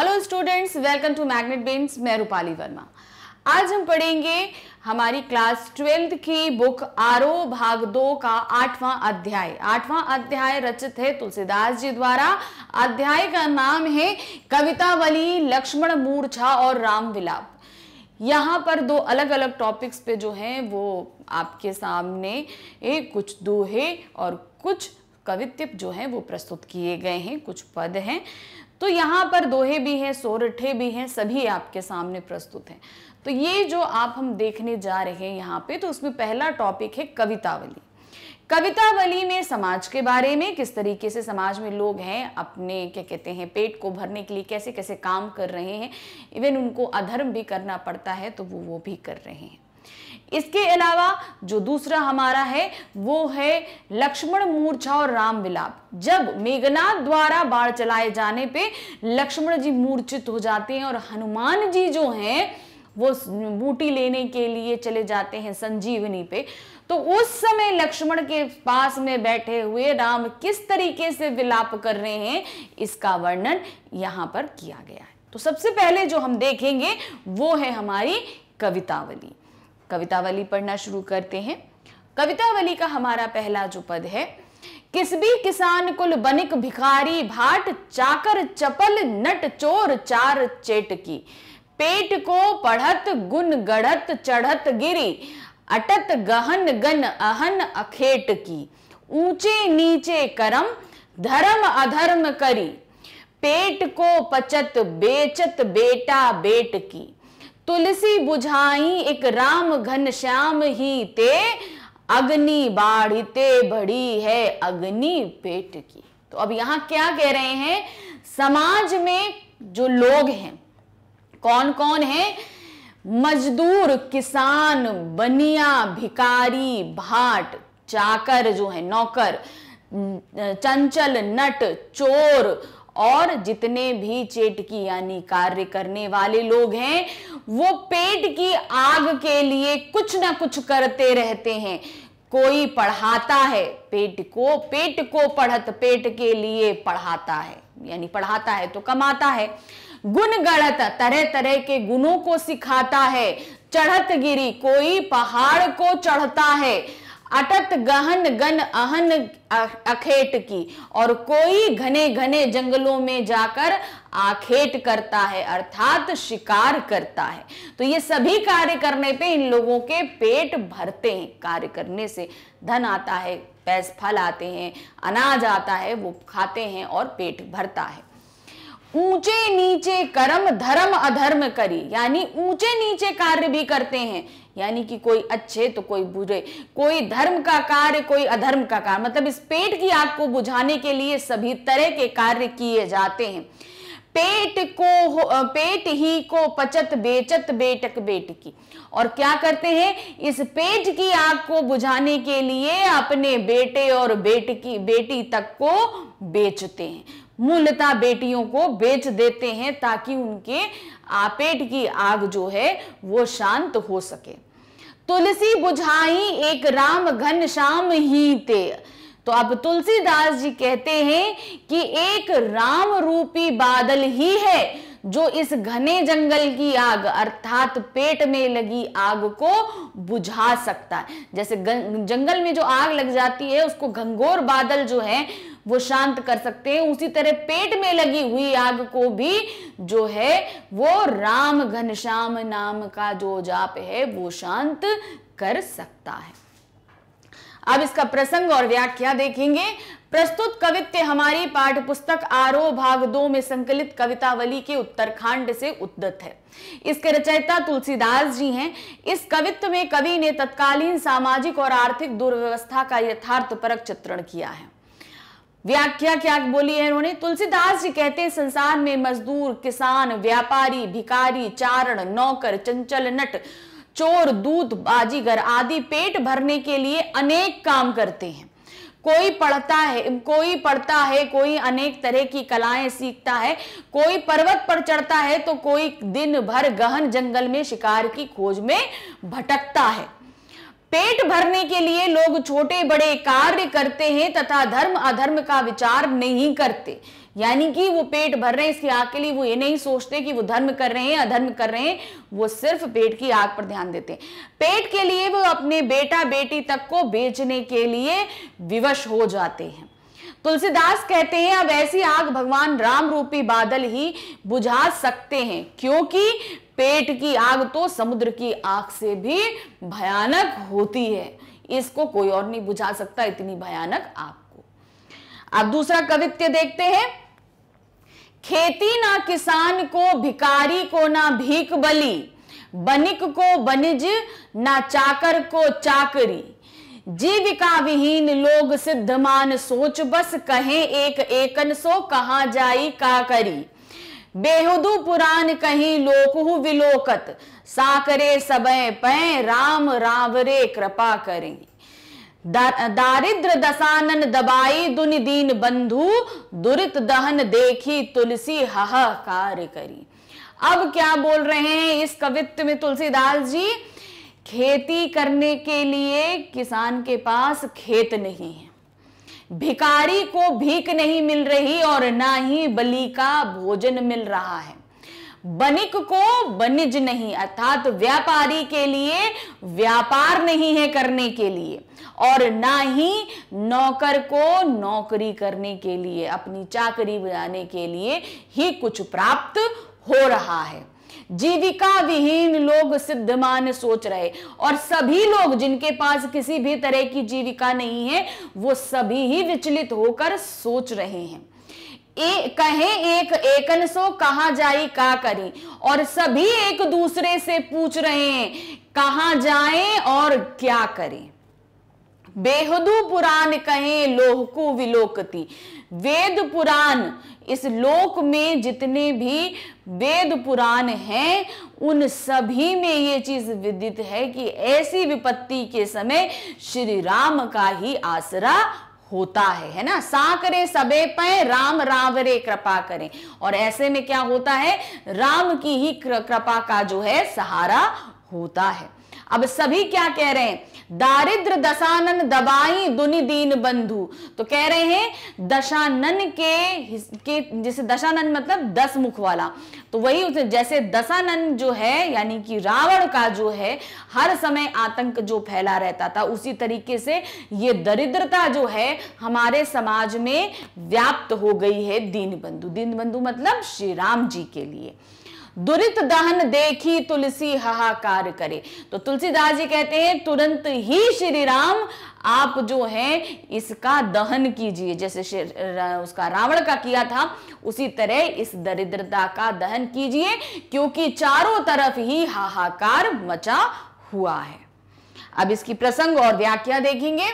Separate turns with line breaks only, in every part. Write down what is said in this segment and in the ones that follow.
Hello students welcome to Magnet Brains मैं रूपाली वर्मा। आज हम पढ़ेंगे हमारी क्लास ट्वेल्थ की बुक आरो भाग दो का आठवां अध्याय। आठवां अध्याय रचित है तुलसीदास जी द्वारा। अध्याय का नाम है कवितावली लक्ष्मण मूर्छा और राम विलाप। यहाँ पर दो अलग अलग टॉपिक्स पे जो हैं, वो आपके सामने एक कुछ दोहे और कुछ कवित्व जो हैं, वो प्रस्तुत किए गए हैं, कुछ पद हैं। तो यहाँ पर दोहे भी हैं सोरठे भी हैं, सभी आपके सामने प्रस्तुत हैं। तो ये जो आप हम देखने जा रहे हैं यहाँ पे तो उसमें पहला टॉपिक है कवितावली। कवितावली में समाज के बारे में, किस तरीके से समाज में लोग हैं, अपने, क्या कहते हैं, पेट को भरने के लिए कैसे कैसे काम कर रहे हैं, इवन उनको अधर्म भी करना पड़ता है तो वो वो भी कर रहे हैं। इसके अलावा जो दूसरा हमारा है, वो है लक्ष्मण मूर्छा और राम विलाप। जब मेघनाथ द्वारा बाढ़ चलाए जाने पे लक्ष्मण जी मूर्छित हो जाते हैं और हनुमान जी जो हैं, वो बूटी लेने के लिए चले जाते हैं संजीवनी पे तो उस समय लक्ष्मण के पास में बैठे हुए राम किस तरीके से विलाप कर रहे हैं, इसका वर्णन यहाँ पर किया गया है। तो सबसे पहले जो हम देखेंगे, वो है हमारी कवितावली। कवितावली पढ़ना शुरू करते हैं। कवितावली का हमारा पहला जो पद है, किस भी किसान कुल बनिक भिखारी, भाट चाकर चपल नट चोर चार चेटकी पेट को पढ़त गुन गढ़त, चढ़त गिरी, अटत गहन गन अहन अखेट की। ऊँचे नीचे करम, धर्म अधर्म करी। पेट को पचत, बेचत बेटा बेट की। तुलसी बुझाई एक राम घन श्याम ही ते, अग्नि बाढ़ते बड़ी है अग्नि पेट की। तो अब यहाँ क्या कह रहे हैं? समाज में जो लोग हैं कौन कौन है? मजदूर, किसान, बनिया भिकारी भाट, चाकर जो है, नौकर चंचल, नट, चोर और जितने भी चेटकी यानी कार्य करने वाले लोग हैं, वो पेट की आग के लिए कुछ ना कुछ करते रहते हैं। कोई पढ़ाता है, पेट को पेट को पढ़त, पेट के लिए पढ़ाता है। यानी पढ़ाता है तो कमाता है। गुण गढ़त, तरह तरह के गुणों को सिखाता है। चढ़त गिरी, कोई पहाड़ को चढ़ता है। अटत गहन गन अहन अखेट की। और कोई घने घने जंगलों में जाकर आखेट करता है, अर्थात शिकार करता है। तो ये सभी कार्य करने पे इन लोगों के पेट भरते हैं। कार्य करने से धन आता है, पैस फल आते हैं, अनाज आता है, वो खाते हैं और पेट भरता है। ऊँचे नीचे कर्म धर्म अधर्म करी। यानी ऊँचे नीचे कार्य भी करते हैं। यानी कि कोई अच्छे तो कोई बुरे। कोई धर्म का कार्य, कोई अधर्म का कार्य। मतलब इस पेट की आग को बुझाने के लिए सभी तरह के कार्य किए जाते हैं। पेट को पेट ही को पचत बेचत बेटक बेट की और क्या करते हैं? इस पेट की आग को बुझाने के लिए अपने बेटे और बेट की बेटी तक को बेचते हैं। मूलता बेटियों को बेच देते हैं ताकि उनके पेट की आग जो है वो शांत हो सके। तुलसी बुझाई एक राम घन श्याम ही ते। तो अब तुलसीदास जी कहते हैं कि एक राम रूपी बादल ही है जो इस घने जंगल की आग, अर्थात पेट में लगी आग को बुझा सकता है। जैसे जंगल में जो आग लग जाती है, उसको घंगोर बादल जो है वो शांत कर सकते हैं। उसी तरह पेट में लगी हुई आग को भी जो है, वो राम घनश्याम नाम का जो जाप है, वो शांत कर सकता है। अब इसका प्रसंग और व्याख्या देखेंगे। प्रस्तुत कवित्य हमारी पाठ पुस्तक आरोह भाग दो में संकलित कवितावली के उत्तरखंड से उद्धत है। इसके रचयिता तुलसीदास जी हैं। इस कवित्व में कवि ने तत्कालीन सामाजिक और आर्थिक दुर्व्यवस्था का यथार्थ परक चित्रण किया है। व्याख्या क्या बोली है उन्होंने तुलसीदास जी कहते हैं, संसार में मजदूर, किसान, व्यापारी भिकारी चारण, नौकर, चंचल, नट, चोर दूध बाजीगर आदि पेट भरने के लिए अनेक काम करते हैं। कोई पढ़ता है, कोई पढ़ता है, कोई अनेक तरह की कलाएँ सीखता है, कोई पर्वत पर चढ़ता है तो कोई दिन भर गहन जंगल में शिकार की खोज में भटकता है। पेट भरने के लिए लोग छोटे बड़े कार्य करते हैं तथा धर्म अधर्म का विचार नहीं करते। यानी कि वो पेट भर रहे हैं, इसकी आग के लिए वो ये नहीं सोचते कि वो धर्म कर रहे हैं, अधर्म कर रहे हैं, वो सिर्फ़ पेट की आग पर ध्यान देते हैं। पेट के लिए वो अपने बेटा बेटी तक को बेचने के लिए विवश हो जाते हैं। तुलसीदास कहते हैं, अब ऐसी आग भगवान राम रूपी बादल ही बुझा सकते हैं, क्योंकि पेट की आग तो समुद्र की आग से भी भयानक होती है। इसको कोई और नहीं बुझा सकता, इतनी भयानक आग को। अब दूसरा कवित्य देखते हैं। खेती ना किसान को भिकारी को ना भीख बली। बनिक को बनिज, ना चाकर को चाकरी। जीविका विहीन, लोग सिद्धमान सोच, बस कहें एक एकन सो, कहा जाई का करी बेहुदू पुराण कहीं लोकहु विलोकत। साकरे सबय पै राम रावरे कृपा करें। दारिद्र दसानन दबाई दुनि दीन बंधु, दुरित दहन देखी तुलसी हाहाकार करी। अब क्या बोल रहे हैं इस कवित्व में तुलसीदास जी? खेती करने के लिए किसान के पास खेत नहीं है। भिकारी को भीख नहीं मिल रही और ना ही बलि का भोजन मिल रहा है। बनिक को बनिज नहीं, अर्थात व्यापारी के लिए व्यापार नहीं है करने के लिए और ना ही नौकर को नौकरी करने के लिए, अपनी चाकरी बनाने के लिए ही कुछ प्राप्त हो रहा है। जीविका विहीन लोग सिद्धमान सोच रहे। और सभी लोग जिनके पास किसी भी तरह की जीविका नहीं है वो सभी ही विचलित होकर सोच रहे हैं। ए, कहे एक एकन सो कहा जाई का करी? और सभी एक दूसरे से पूछ रहे हैं कहा जाए और क्या करें? बेहदू पुराण कहे लोहकु विलोकती। वेद पुराण। इस लोक में जितने भी वेद पुराण हैं, उन सभी में ये चीज़ विदित है कि ऐसी विपत्ति के समय श्री राम का ही आसरा होता है है ना? सा साकरे सबे पे राम रावरे कृपा करें। और ऐसे में क्या होता है? राम की ही कृपा का जो है सहारा होता है। अब सभी क्या कह रहे हैं? दारिद्र दशानन दबाई दुनि दीन बंधु। तो कह रहे हैं दशानन के, के जैसे दशानन मतलब दस मुख वाला। तो वही उसे जैसे दशानन जो है यानी कि रावण का जो है हर समय आतंक जो फैला रहता था उसी तरीके से ये दरिद्रता जो है हमारे समाज में व्याप्त हो गई है दीन बंधु। दीन बंधु मतलब श्री राम जी के लिए। दुरित दहन देखी तुलसी हाहाकार करे। तो तुलसीदास जी कहते हैं, तुरंत ही श्री राम, आप जो है, इसका दहन कीजिए। जैसे उसका रावण का किया था, उसी तरह इस दरिद्रता का दहन कीजिए, क्योंकि चारों तरफ़ ही हाहाकार मचा हुआ है। अब इसकी प्रसंग और व्याख्या देखेंगे।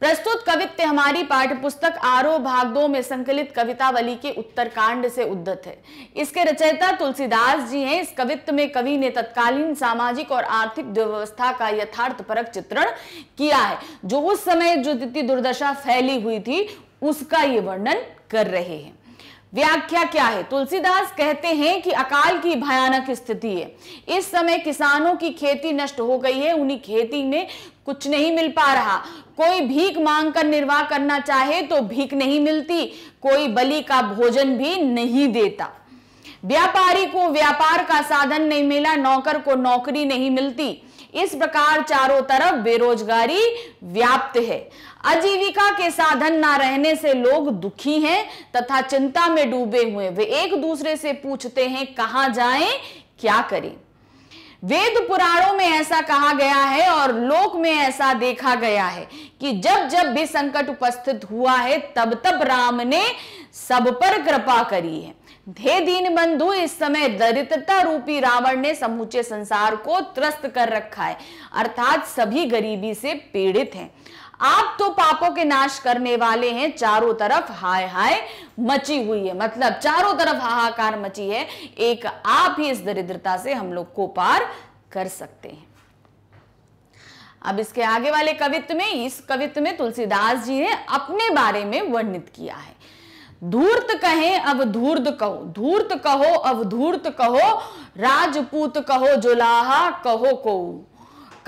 प्रस्तुत कवित्य हमारी पाठ्य पुस्तक आरो भाग दो में संकलित कवितावली के उत्तरकांड से उद्धत है। इसके रचयिता तुलसीदास जी हैं। इस कवित्व में कवि ने तत्कालीन सामाजिक और आर्थिक व्यवस्था का यथार्थ परक चित्रण किया है। जो उस समय जो दुर्दशा फैली हुई थी, उसका ये वर्णन कर रहे हैं। व्याख्या क्या है? तुलसीदास कहते हैं कि अकाल की भयानक स्थिति है। इस समय किसानों की खेती नष्ट हो गई है। उन्हीं खेती में कुछ नहीं मिल पा रहा। कोई भीख मांग कर निर्वाह करना चाहे तो भीख नहीं मिलती। कोई बलि का भोजन भी नहीं देता। व्यापारी को व्यापार का साधन नहीं मिला, नौकर को नौकरी नहीं मिलती। इस प्रकार चारों तरफ़ बेरोजगारी व्याप्त है। आजीविका के साधन ना रहने से लोग दुखी हैं तथा चिंता में डूबे हुए वे एक दूसरे से पूछते हैं, कहाँ जाएँ? क्या करें? वेद पुराणों में ऐसा कहा गया है और लोक में ऐसा देखा गया है कि जब जब भी संकट उपस्थित हुआ है, तब तब राम ने सब पर कृपा करी है। धे दीन बंधु, इस समय दरिद्रता रूपी रावण ने समूचे संसार को त्रस्त कर रखा है। अर्थात सभी गरीबी से पीड़ित हैं। आप तो पापों के नाश करने वाले हैं, चारों तरफ़ हाय हाय मची हुई है। मतलब चारों तरफ़ हाहाकार मची है। एक आप ही इस दरिद्रता से हम लोग को पार कर सकते हैं। अब इसके आगे वाले कवित्व में, इस कवित्व में तुलसीदास जी ने अपने बारे में वर्णित किया है। धूर्त कहे, अब धूर्त कहो। धूर्त कहो, अब धूर्त कहो। राजपूत कहो जुलाहा कहो को।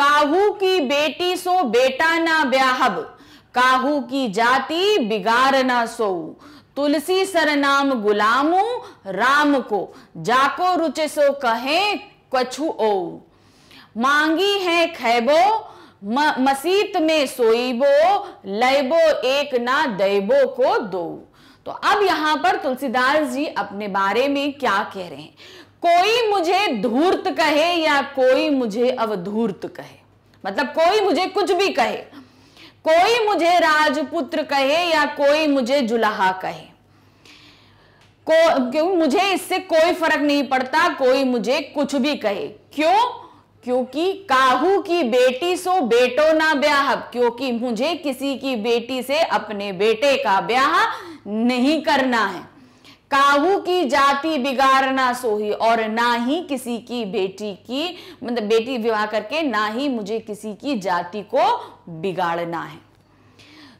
काहू की बेटी सो बेटा ना ब्याहब, काहू की जाति बिगाड़ ना सो तुलसी सर नाम गुलामू, राम को जाको रुचे सो कहे कछु ओ मांगी है खैबो मसीत में सोईबो, लैबो एक ना दैबो को दो। तो अब यहाँ पर तुलसीदास जी अपने बारे में क्या कह रहे हैं? कोई मुझे धूर्त कहे या कोई मुझे अवधूर्त कहे। मतलब कोई मुझे कुछ भी कहे। कोई मुझे राजपुत्र कहे या कोई मुझे जुलाहा कहे। को, क्यों? मुझे इससे कोई फ़र्क नहीं पड़ता, कोई मुझे कुछ भी कहे। क्यों? क्योंकि काहू की बेटी सो बेटो ना ब्याह। क्योंकि मुझे किसी की बेटी से अपने बेटे का ब्याह नहीं करना है। काहू की जाति बिगाड़ना सोही और ना ही किसी की बेटी की मतलब बेटी विवाह करके ना ही मुझे किसी की जाति को बिगाड़ना है।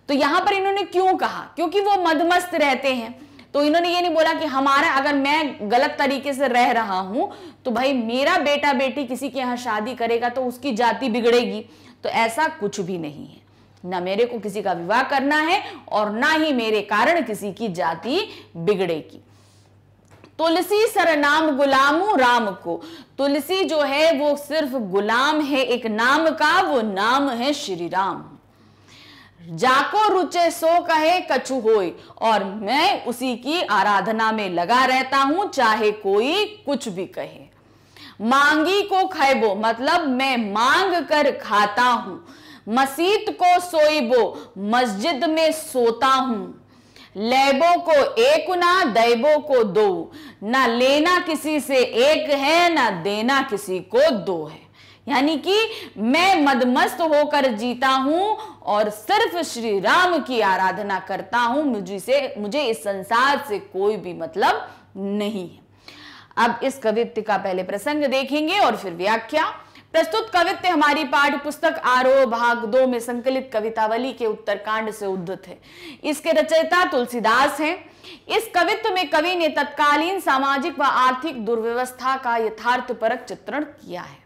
तो यहाँ पर इन्होंने क्यों कहा? क्योंकि वो मदमस्त रहते हैं। तो इन्होंने ये नहीं बोला कि हमारा, अगर मैं गलत तरीके से रह रहा हूँ तो भाई मेरा बेटा बेटी किसी के यहाँ शादी करेगा तो उसकी जाति बिगड़ेगी। तो ऐसा कुछ भी नहीं है। ना मेरे को किसी का विवाह करना है और ना ही मेरे कारण किसी की जाति बिगड़ेगी। तुलसी सरनाम गुलामू राम को। तुलसी जो है, वो सिर्फ़ गुलाम है, एक नाम का, वो नाम है श्री राम। जाको रुचे सो कहे, कछु होय और मैं उसी की आराधना में लगा रहता हूँ, चाहे कोई कुछ भी कहे। मांगी को खैबो मतलब मैं मांग कर खाता हूँ। मसीत को सोईबो, मस्जिद में सोता हूँ। लेबो को एक ना, दैबो को दो। ना लेना किसी से एक है, ना देना किसी को दो है। यानी कि मैं मदमस्त होकर जीता हूँ और सिर्फ़ श्री राम की आराधना करता हूँ। मुझे से, मुझे इस संसार से कोई भी मतलब नहीं है। अब इस कवित्व का पहले प्रसंग देखेंगे और फिर व्याख्या। प्रस्तुत कवित्व हमारी पाठ पुस्तक आरोह भाग दो में संकलित कवितावली के उत्तरकांड से उद्धत है। इसके रचयिता तुलसीदास हैं। इस कवित्व में कवि ने तत्कालीन सामाजिक व आर्थिक दुर्व्यवस्था का यथार्थ परक चित्रण किया है।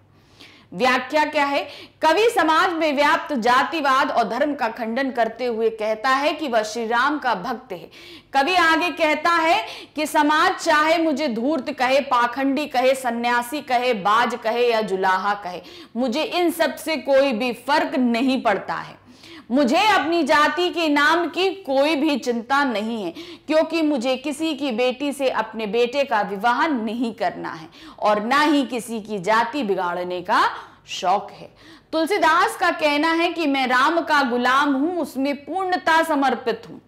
व्याख्या क्या है? कवि समाज में व्याप्त जातिवाद और धर्म का खंडन करते हुए कहता है कि वह श्री राम का भक्त है। कवि आगे कहता है कि समाज चाहे मुझे धूर्त कहे, पाखंडी कहे, सन्यासी कहे, बाज कहे या जुलाहा कहे, मुझे इन सबसे कोई भी फ़र्क नहीं पड़ता है। मुझे अपनी जाति के नाम की कोई भी चिंता नहीं है, क्योंकि मुझे किसी की बेटी से अपने बेटे का विवाह नहीं करना है, और ना ही किसी की जाति बिगाड़ने का शौक है। तुलसीदास का कहना है कि मैं राम का गुलाम हूँ, उसमें पूर्णता समर्पित हूँ।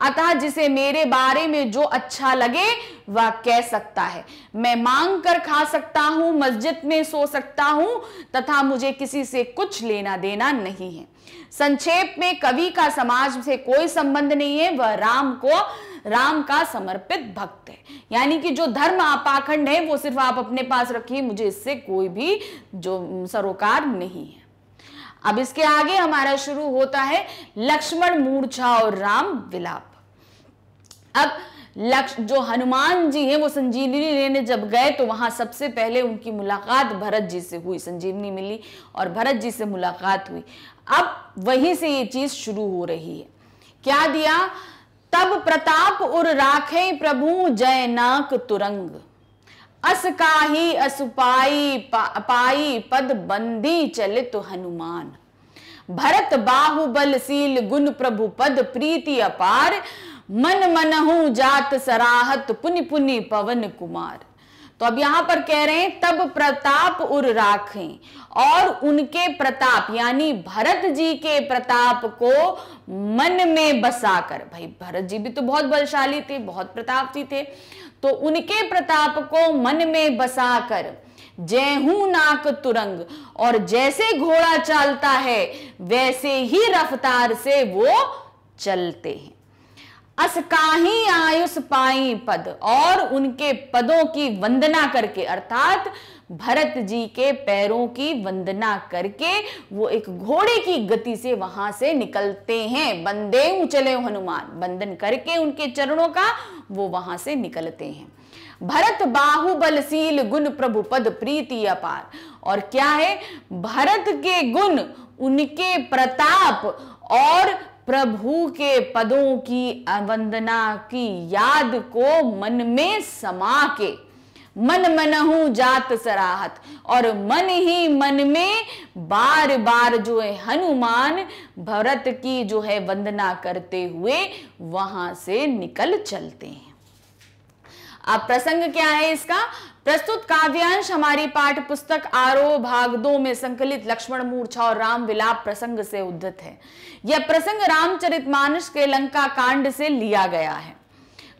अतः जिसे मेरे बारे में जो अच्छा लगे, वह कह सकता है। मैं मांग कर खा सकता हूँ, मस्जिद में सो सकता हूँ, तथा मुझे किसी से कुछ लेना देना नहीं है। संक्षेप में कवि का समाज से कोई संबंध नहीं है, वह राम को, राम का समर्पित भक्त है। यानी कि जो धर्म आपाखंड है, वो सिर्फ़ आप अपने पास रखिए, मुझे इससे कोई भी जो, सरोकार नहीं है। अब इसके आगे हमारा शुरू होता है लक्ष्मण, मूर्छा और राम विलाप। अब लक्ष्य जो हनुमान जी हैं वो संजीवनी लेने जब गए तो वहाँ सबसे पहले उनकी मुलाकात भरत जी से हुई संजीवनी मिली और भरत जी से मुलाकात हुई। अब वहीं से ये चीज़ शुरू हो रही है। क्या दिया? तब प्रताप उर राखे प्रभु जय नाक तुरंग। अस काही असुपाई पा, पाई पद बंदी चलित हनुमान। भरत बाहुबलशील गुण प्रभु पद प्रीति अपार। मन मनहु जात सराहत पुनि पुनि पवन कुमार। तो अब यहाँ पर कह रहे हैं, तब प्रताप उर राखें और उनके प्रताप, यानी भरत जी के प्रताप को मन में बसाकर। भाई, भरत जी भी तो बहुत बलशाली थे, बहुत प्रतापी थे। तो उनके प्रताप को मन में बसाकर जयहू नाक तुरंग, और जैसे घोड़ा चलता है, वैसे ही रफ्तार से वो चलते हैं। अस काही आयुष पाई पद, और उनके पदों की वंदना करके, अर्थात भरत जी के पैरों की वंदना करके, वो एक घोड़े की गति से वहाँ से निकलते हैं। बंदे चले हनुमान। बंदन करके उनके चरणों का वो वहाँ से निकलते हैं। भरत बाहुबलशील गुण प्रभु पद प्रीति अपार। और क्या है? भरत के गुण, उनके प्रताप और प्रभु के पदों की वंदना की याद को मन में समा के। मन मनहू जात सराहत, और मन ही मन में बार बार जो है हनुमान भरत की जो है वंदना करते हुए वहाँ से निकल चलते हैं। अब प्रसंग क्या है इसका? प्रस्तुत काव्यांश हमारी पाठ पुस्तक आरोह भाग दो में संकलित लक्ष्मण मूर्छा और राम विलाप प्रसंग से उद्धत है। यह प्रसंग रामचरितमानस के लंका कांड से लिया गया है।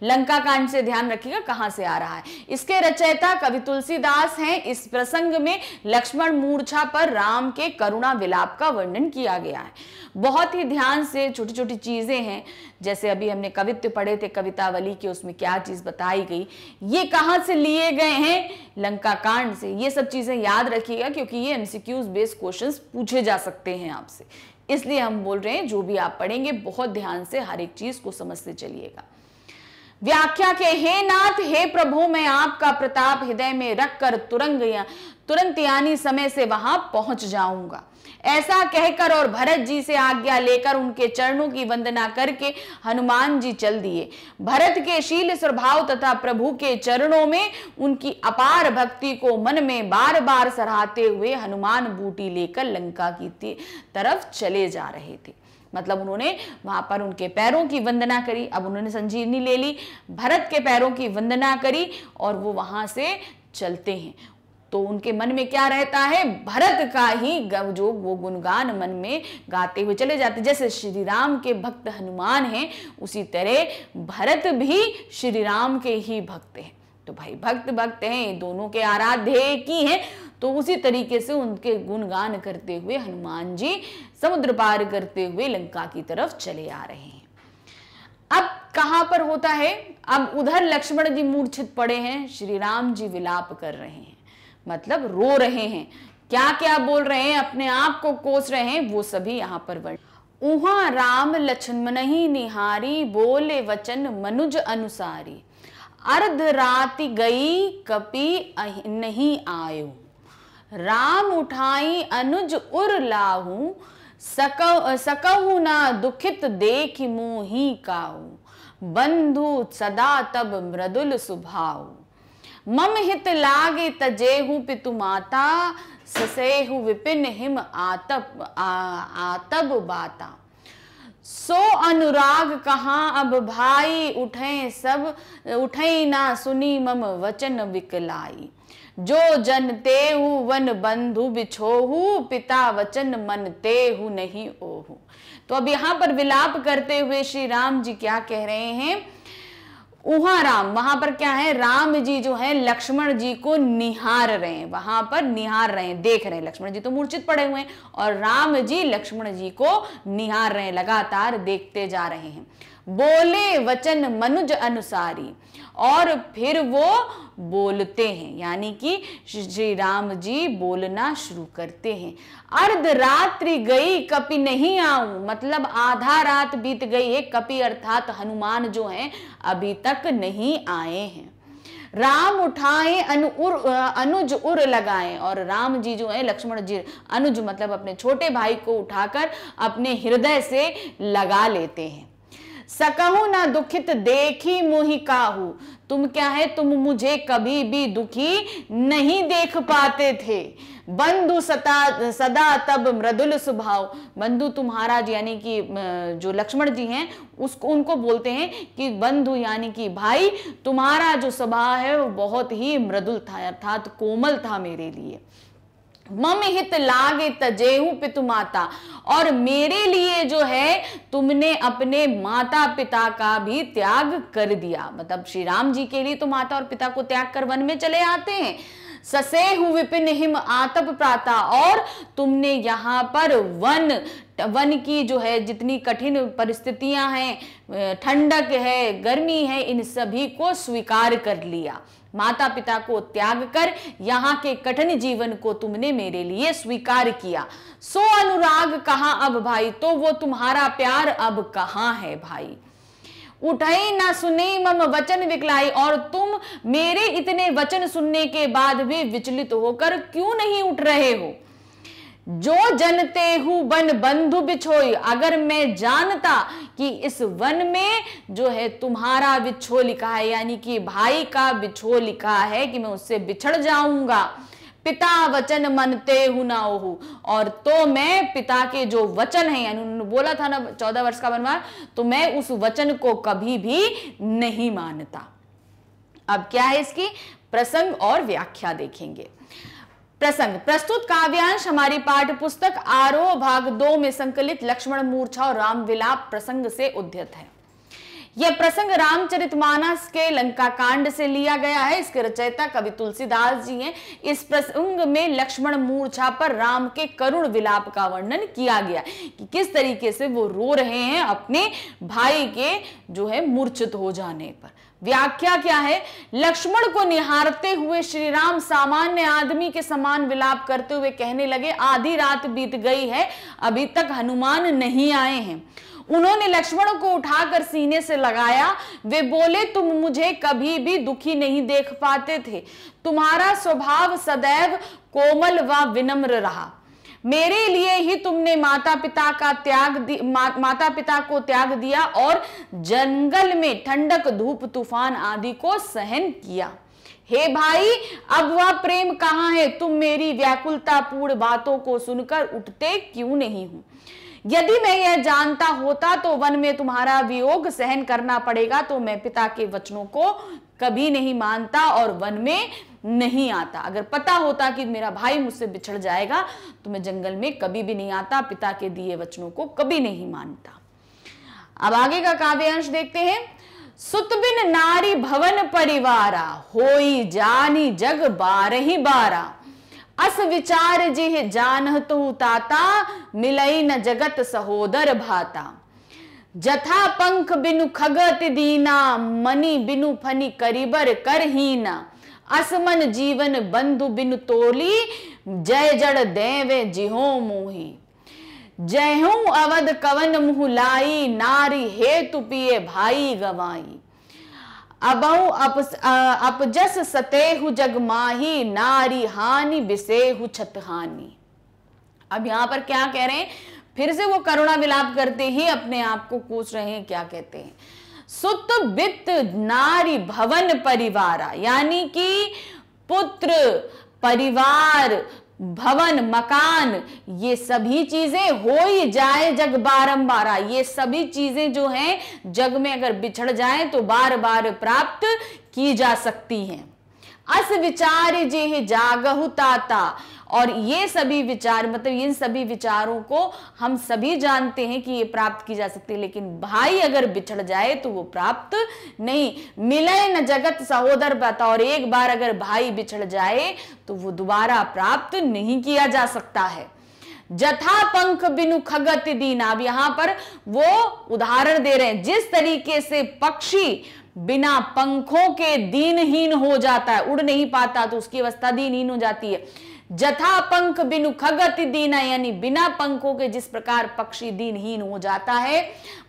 लंका कांड से ध्यान रखिएगा कहाँ से आ रहा है। इसके रचयिता कवि तुलसीदास हैं। इस प्रसंग में लक्ष्मण मूर्छा पर राम के करुणा विलाप का वर्णन किया गया है। बहुत ही ध्यान से छोटी छोटी चीज़ें हैं। जैसे अभी हमने कवित्व पढ़े थे, कवितावली के, उसमें क्या चीज़ बताई गई। ये कहाँ से लिए गए हैं? लंका कांड से। ये सब चीज़ें याद रखिएगा क्योंकि ये एमसीक्यूज बेस्ड क्वेश्चंस पूछे जा सकते हैं आपसे। इसलिए हम बोल रहे हैं, जो भी आप पढ़ेंगे, बहुत ध्यान से हर एक चीज़ को समझते चलिएगा। व्याख्या के, हे नाथ, हे प्रभु, मैं आपका प्रताप हृदय में रखकर तुरंग तुरंत यानी समय से वहाँ पहुँच जाऊँगा। ऐसा कहकर और भरत जी से आज्ञा लेकर उनके चरणों की वंदना करके हनुमान जी चल दिए। भरत के शील स्वभाव तथा प्रभु के चरणों में उनकी अपार भक्ति को मन में बार बार सराहते हुए हनुमान बूटी लेकर लंका की तरफ़ चले जा रहे थे। मतलब उन्होंने वहाँ पर उनके पैरों की वंदना करी। अब उन्होंने संजीवनी ले ली, भरत के पैरों की वंदना करी और वो वहाँ से चलते हैं। तो उनके मन में क्या रहता है? भरत का ही जो वो गुणगान मन में गाते हुए चले जाते जैसे श्री राम के भक्त हनुमान हैं, उसी तरह भरत भी श्री राम के ही भक्त हैं। तो भाई भक्त भक्त हैं, दोनों के आराध्य की हैं। तो उसी तरीके से उनके गुणगान करते हुए हनुमान जी समुद्र पार करते हुए लंका की तरफ़ चले आ रहे हैं। अब कहाँ पर होता है? अब उधर लक्ष्मण जी मूर्छित पड़े हैं, श्री राम जी विलाप कर रहे हैं। मतलब रो रहे हैं। क्या क्या बोल रहे हैं, अपने आप को कोस रहे हैं, वो सभी यहाँ पर वर्ण। उहा राम लक्ष्मण ही निहारी, बोले वचन मनुज अनुसारी। अर्ध रात गई, कपि नहीं आयो। राम उठाई, अनुज उर लाहू सकहु ना दुखित देख मोही काऊ। बंधु सदा तब मृदुल सुभाऊ। मम हित लागे तजेहु पितु माता, ससेहु विपिन हिम आतप आतब बाता। सो अनुराग कहाँ अब भाई, उठे सब, उठे ना सुनी मम वचन विकलाई। जो जन तेहु, वन बंधु बिछोहु, पिता वचन मन तेहु नहीं ओहु। तो अब यहाँ पर विलाप करते हुए श्री राम जी क्या कह रहे हैं? उहा राम, वहाँ पर क्या है? राम जी जो है, लक्ष्मण जी को निहार रहे हैं। वहाँ पर निहार रहे हैं, देख रहे हैं। लक्ष्मण जी तो मूर्छित पड़े हुए हैं और राम जी लक्ष्मण जी को निहार रहे हैं, लगातार देखते जा रहे हैं। बोले वचन मनुज अनुसारी। और फिर वो बोलते हैं, यानी कि श्री राम जी बोलना शुरू करते हैं। अर्ध रात्रि गई, कपि नहीं आऊँ। मतलब आधा रात बीत गई है, कपि अर्थात हनुमान जो हैं, अभी तक नहीं आए हैं। राम उठाए अनुर अनुज उर लगाए। और राम जी जो है, लक्ष्मण जी, अनुज मतलब अपने छोटे भाई को उठाकर अपने हृदय से लगा लेते हैं। सकहू ना दुखित देखी मुहि काहू। तुम क्या है, तुम मुझे कभी भी दुखी नहीं देख पाते थे। बंधु सता, सदा तब मृदुल स्वभाव बंधु तुम्हारा यानी कि जो लक्ष्मण जी हैं, उसको, उनको बोलते हैं कि, बंधु यानी कि भाई, तुम्हारा जो स्वभाव है, वो बहुत ही मृदुल था, अर्थात कोमल था मेरे लिए। मम हित लागे तजेहू पितु माता। और मेरे लिए जो है, तुमने अपने माता पिता का भी त्याग कर दिया। मतलब श्री राम जी के लिए तो माता और पिता को त्याग कर वन में चले आते हैं। ससेहु विपिन हिम आतप प्राता। और तुमने यहाँ पर वन वन की जो है, जितनी कठिन परिस्थितियाँ हैं ठंडक है, गर्मी है, इन सभी को स्वीकार कर लिया। माता पिता को त्याग कर यहाँ के कठिन जीवन को तुमने मेरे लिए स्वीकार किया। सो अनुराग, कहा अब भाई? तो वो तुम्हारा प्यार अब कहाँ है भाई? उठाई ना सुने मम वचन विकलाई, और तुम मेरे इतने वचन सुनने के बाद भी विचलित होकर क्यों नहीं उठ रहे हो? जो जनते हूँ, वन बंधु बिछोई। अगर मैं जानता कि इस वन में जो है तुम्हारा बिछो लिखा है, यानी कि भाई का बिछो लिखा है कि मैं उससे बिछड़ जाऊँगा। पिता वचन मनते हूँ ना हो और तो मैं पिता के जो वचन है, यानी उन्होंने बोला था ना चौदह वर्ष का बनवा तो मैं उस वचन को कभी भी नहीं मानता। अब क्या है इसकी? प्रसंग और व्याख्या देखेंगे। प्रसंग। प्रस्तुत काव्यांश, हमारी पाठ्य पुस्तक आरोह भाग दो में संकलित लक्ष्मण मूर्छा और राम विलाप प्रसंग से उद्यत है। यह प्रसंग रामचरितमानस के लंका कांड से लिया गया है। इसके रचयिता कवि तुलसीदास जी हैं। इस प्रसंग में लक्ष्मण मूर्छा पर राम के करुण विलाप का वर्णन किया गया कि किस तरीके से वो रो रहे हैं अपने भाई के जो है मूर्छित हो जाने पर। व्याख्या क्या है? लक्ष्मण को निहारते हुए श्री राम सामान्य आदमी के समान विलाप करते हुए कहने लगे, आधी रात बीत गई है, अभी तक हनुमान नहीं आए हैं। उन्होंने लक्ष्मण को उठाकर सीने से लगाया। वे बोले, तुम मुझे कभी भी दुखी नहीं देख पाते थे। तुम्हारा स्वभाव सदैव कोमल व विनम्र रहा। मेरे लिए ही तुमने माता पिता का त्याग मा, माता पिता को त्याग दिया और जंगल में ठंडक धूप तूफ़ान आदि को सहन किया। हे भाई अब वह प्रेम कहाँ है? तुम मेरी व्याकुलता पूर्ण बातों को सुनकर उठते क्यों नहीं हूँ? यदि मैं यह जानता होता तो वन में तुम्हारा वियोग सहन करना पड़ेगा तो मैं पिता के वचनों को कभी नहीं मानता और वन में नहीं आता। अगर पता होता कि मेरा भाई मुझसे बिछड़ जाएगा तो मैं जंगल में कभी भी नहीं आता, पिता के दिए वचनों को कभी नहीं मानता। अब आगे का काव्यांश देखते हैं। सुतबिन नारी भवन परिवारा, होई जानी जग बारही बारा। अस विचार जिह जान तु ताता, मिलई न जगत सहोदर भाता। जथा पंख बिनु खगत दीना, मनी बिनु फनी करिबर करहीना। असमन जीवन बंधु बिनु तोली जय जड़ देवे जिहो मोही। जय हूँ अवध कवन मुह लाई नारी हेतु पिए भाई गवाई। अबहु अप, अपजस सतेहु जगमाही नारी हानि बिसेहु छतहानी। अब यहाँ पर क्या कह रहे हैं? फिर से वो करुणा विलाप करते ही अपने आप को पूछ रहे हैं क्या कहते हैं? सुत वित्त नारी भवन परिवारा, यानी कि पुत्र, परिवार, भवन, मकान, ये सभी चीज़ें हो ही जाए जग बारंबार। ये सभी चीज़ें जो हैं, जग में अगर बिछड़ जाए तो बार बार प्राप्त की जा सकती हैं। अस विचार जे जागहु ताता और ये सभी विचार मतलब इन सभी विचारों को हम सभी जानते हैं कि ये प्राप्त की जा सकती है, लेकिन भाई अगर बिछड़ जाए तो वो प्राप्त नहीं। मिले न जगत सहोदर बता, और एक बार अगर भाई बिछड़ जाए तो वो दोबारा प्राप्त नहीं किया जा सकता है। जथा पंख बिनु खगत दीना। अब यहाँ पर वो उदाहरण दे रहे हैं। जिस तरीके से पक्षी बिना पंखों के दीनहीन हो जाता है, उड़ नहीं पाता तो उसकी अवस्था दीनहीन हो जाती है। जथा पंख बिनु खगत दीना यानी बिना पंखों के जिस प्रकार पक्षी दीनहीन हो जाता है,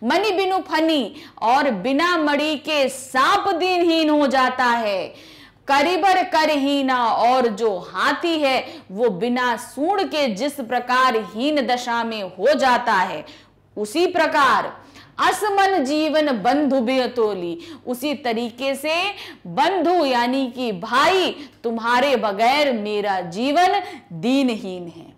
मणि बिनु फनी और बिना मणि के सांप दीनहीन हो जाता है। करीबर करहीना और जो हाथी है, वो बिना सूढ़ के जिस प्रकार हीन दशा में हो जाता है, उसी प्रकार असमन जीवन बंधु बेतोली उसी तरीके से बंधु यानी कि भाई, तुम्हारे बगैर मेरा जीवन दीनहीन है।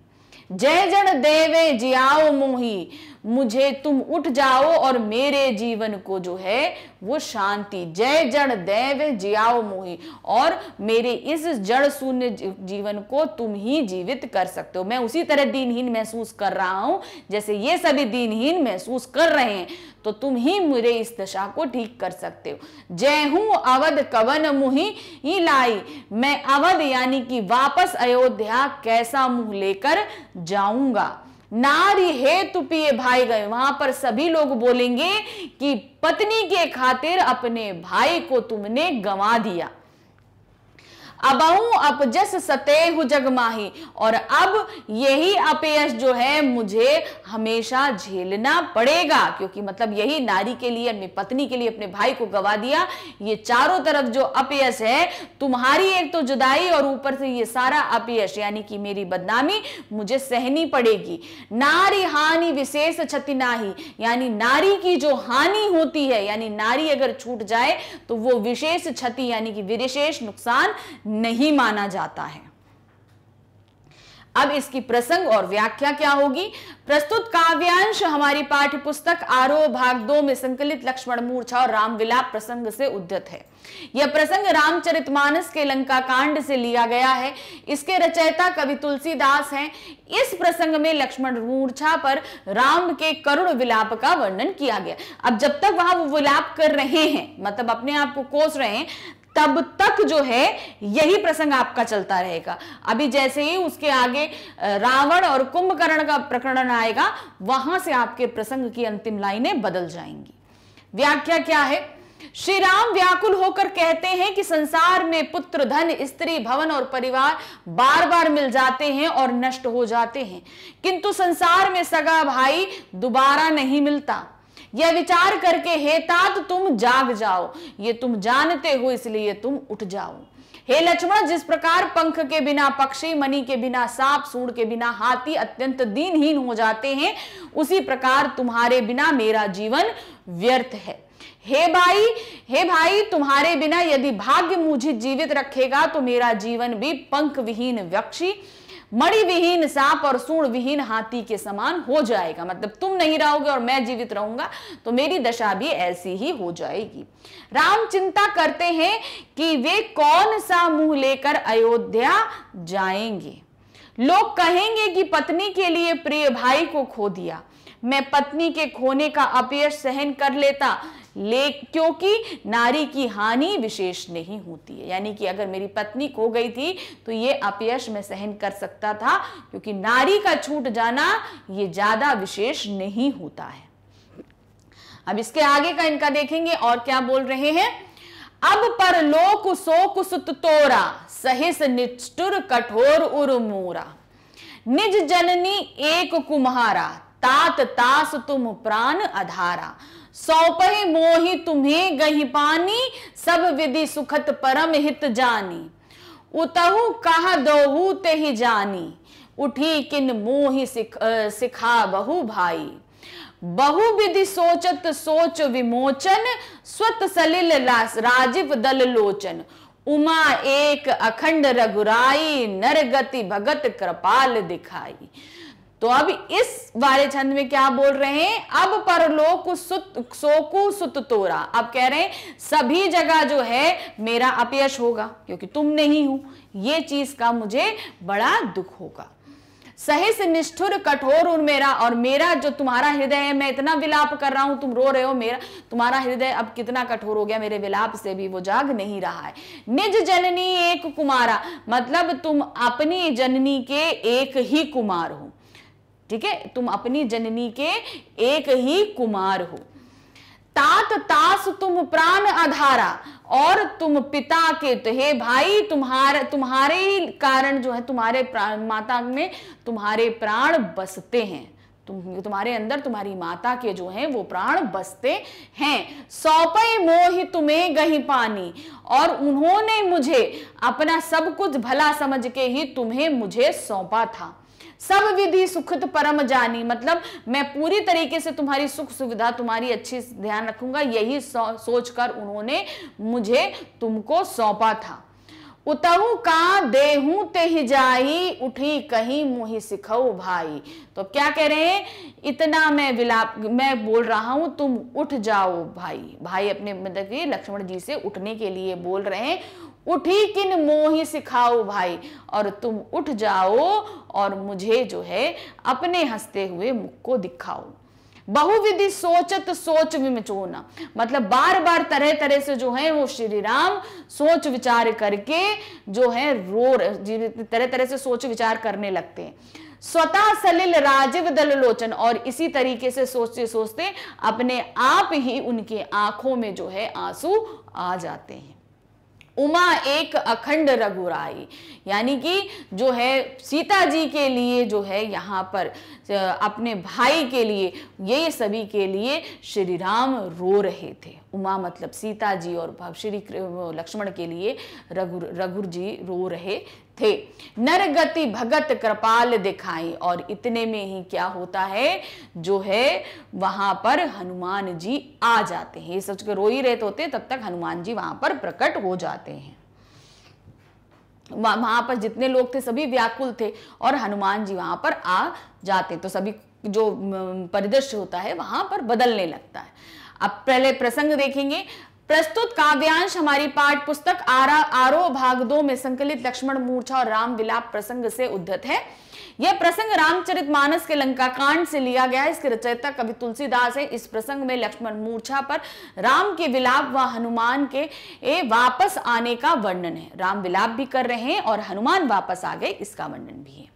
जय जन देवे जियाओ मोही। मुझे तुम उठ जाओ और मेरे जीवन को जो है, वो शांति, जय जड़ दैव जियाओ मोही। और मेरे इस जड़ शून्य जीवन को तुम ही जीवित कर सकते हो। मैं उसी तरह दीनहीन महसूस कर रहा हूँ, जैसे ये सभी दीनहीन महसूस कर रहे हैं तो तुम ही मेरे इस दशा को ठीक कर सकते हो। जय हूँ अवध कवन मुही, ही लाई। मैं अवध यानी कि वापस अयोध्या कैसा मुँह लेकर जाऊँगा? नारी हेतु पिए भाई गए। वहाँ पर सभी लोग बोलेंगे कि पत्नी के खातिर अपने भाई को तुमने गंवा दिया। अबहू अपजस सतेहु जगमाही और अब यही अपयश जो है, मुझे हमेशा झेलना पड़ेगा, क्योंकि मतलब यही नारी के लिए, अपनी पत्नी के लिए, अपने भाई को गवा दिया। ये चारों तरफ़ जो अपयश है, तुम्हारी एक तो जुदाई और ऊपर से ये सारा अपयश यानी कि मेरी बदनामी, मुझे सहनी पड़ेगी। नारी हानि विशेष क्षति नाही। यानी नारी की जो हानि होती है, यानी नारी अगर छूट जाए तो वो विशेष क्षति, यानी कि विशेष नुकसान नहीं माना जाता है। अब इसकी प्रसंग और व्याख्या क्या होगी? प्रस्तुत काव्यांश हमारी पाठ्य पुस्तक आरोह भाग दो में संकलित लक्ष्मण मूर्छा और राम विलाप प्रसंग से उद्धत है। यह प्रसंग रामचरितमानस के लंका कांड से लिया गया है। इसके रचयिता कवि तुलसीदास हैं। इस प्रसंग में लक्ष्मण मूर्छा पर राम के करुण विलाप का वर्णन किया गया। अब जब तक वहाँ वो विलाप कर रहे हैं मतलब अपने आप को कोस रहे हैं तब तक जो है, यही प्रसंग आपका चलता रहेगा। अभी जैसे ही उसके आगे रावण और कुंभकर्ण का प्रकरण आएगा, वहाँ से आपके प्रसंग की अंतिम लाइनें बदल जाएँगी। व्याख्या क्या है? श्री राम व्याकुल होकर कहते हैं कि संसार में पुत्र, धन, स्त्री, भवन और परिवार बार बार मिल जाते हैं और नष्ट हो जाते हैं। किंतु संसार में सगा भाई दोबारा नहीं मिलता। यह विचार करके, हे तात, तुम जाग जाओ। ये तुम जानते हो, इसलिए तुम उठ जाओ। हे लक्ष्मण, जिस प्रकार पंख के बिना, पक्षी, मणि के बिना, सांप, सूर के बिना, हाथी अत्यंत दीनहीन हो जाते हैं, उसी प्रकार तुम्हारे बिना मेरा जीवन व्यर्थ है। हे भाई हे भाई, तुम्हारे बिना यदि भाग्य मुझे जीवित रखेगा तो मेरा जीवन भी पंख विहीन व्यक्षी मणि विहीन सांप और सूण विहीन हाथी के समान हो जाएगा। मतलब तुम नहीं रहोगे और मैं जीवित रहूँगा तो मेरी दशा भी ऐसी ही हो जाएगी। राम चिंता करते हैं कि वे कौन सा मुँह लेकर अयोध्या जाएँगे। लोग कहेंगे कि पत्नी के लिए प्रिय भाई को खो दिया। मैं पत्नी के खोने का अपयश सहन कर लेता ले, क्योंकि नारी की हानि विशेष नहीं होती है। यानी कि अगर मेरी पत्नी खो गई थी तो ये अपयश मैं सहन कर सकता था, क्योंकि नारी का छूट जाना ये ज़्यादा विशेष नहीं होता है। अब इसके आगे का इनका देखेंगे, और क्या बोल रहे हैं? अब पर लोक शोक सुत तोरा, सहिस निष्ठुर कठोर उर मोरा। निज जननी एक कुम्हारा, तात तास तुम प्राण अधारा। सौपहि मोहि तुम्हें गही पानी सब विधि सुखत परम हित जानी। उतहु कहा दोहू ते ही जानी उठी किन मोहि सिख, सिखा बहु भाई। बहु विधि सोचत सोच विमोचन स्वत सलिल राजीव दल लोचन। उमा एक अखंड रघुराई नर गति भगत कृपाल दिखाई। तो अब इस वाले छंद में क्या बोल रहे हैं? अब परलोक सुत, सोकु सुत तोरा। अब कह रहे हैं, सभी जगह जो है, मेरा अपयश होगा, क्योंकि तुम नहीं हो। ये चीज़ का मुझे बड़ा दुख होगा। सही से निष्ठुर, कठोर उन मेरा और मेरा जो तुम्हारा हृदय है, मैं इतना विलाप कर रहा हूँ, तुम रो रहे हो, मेरा, तुम्हारा हृदय अब कितना कठोर हो गया, मेरे विलाप से भी वो जाग नहीं रहा है। निज जननी एक कुमारा मतलब तुम अपनी जननी के एक ही कुमार हो। ठीक है? तुम अपनी जननी के एक ही कुमार हो। तात तास तुम प्राण आधारा और तुम पिता के तो हे भाई। तुम्हारे तुम्हारे ही कारण जो है, तुम्हारे माता में तुम्हारे प्राण बसते हैं। तुम, तुम्हारे अंदर तुम्हारी माता के जो हैं, वो प्राण बसते हैं। सौपे मोह तुम्हें गही पानी और उन्होंने मुझे अपना सब कुछ भला समझ के ही तुम्हें मुझे सौंपा था। सब विधि सुखद परम जानी। मतलब मैं पूरी तरीके से तुम्हारी सुख सुविधा तुम्हारी अच्छी ध्यान रखूँगा यही सो, सोचकर उन्होंने मुझे तुमको सौंपा था। उतहू का देहू ते जाई उठी कहीं मुही सिखाऊ भाई। तो क्या कह रहे हैं? इतना मैं विलाप मैं बोल रहा हूँ तुम उठ जाओ भाई। भाई अपने मतलब लक्ष्मण जी से उठने के लिए बोल रहे हैं। उठी किन मोही सिखाओ भाई। और तुम उठ जाओ और मुझे जो है अपने हँसते हुए मुख को दिखाओ। बहुविधि सोचत सोच विमचोना। मतलब बार बार तरह तरह से जो है वो श्री राम सोच विचार करके जो है रो तरह तरह से सोच विचार करने लगते हैं। स्वतः सलिल राजीव दल लोचन और इसी तरीके से सोचते सोचते अपने आप ही उनके आँखों में जो है आँसू आ जाते हैं। उमा एक अखंड रघुराई। यानी कि जो है सीता जी के लिए जो है यहाँ पर अपने भाई के लिए, ये सभी के लिए श्री राम रो रहे थे। उमा मतलब सीता जी और श्री लक्ष्मण के लिए रघु, रघुर जी रो रहे थे। नरगति भगत कृपाल दिखाई। और इतने में ही क्या होता है, जो है, वहाँ पर हनुमान जी आ जाते हैं। सोच के रो ही रहे होते तब तक हनुमान जी वहाँ पर प्रकट हो जाते हैं। वहाँ पर जितने लोग थे, सभी व्याकुल थे और हनुमान जी वहाँ पर आ जाते। तो सभी जो परिदृश्य होता है, वहाँ पर बदलने लगता है। अब पहले प्रसंग देखेंगे। प्रस्तुत काव्यांश हमारी पाठ पुस्तक आरा आरो भाग दो में संकलित लक्ष्मण मूर्छा और राम विलाप प्रसंग से उद्धत है। यह प्रसंग रामचरित मानस के लंका कांड से लिया गया है। इसके रचयिता कवि तुलसीदास है। इस प्रसंग में लक्ष्मण मूर्छा पर राम के विलाप व हनुमान के ए वापस आने का वर्णन है। राम विलाप भी कर रहे हैं और हनुमान वापस आ गए। इसका वर्णन भी है।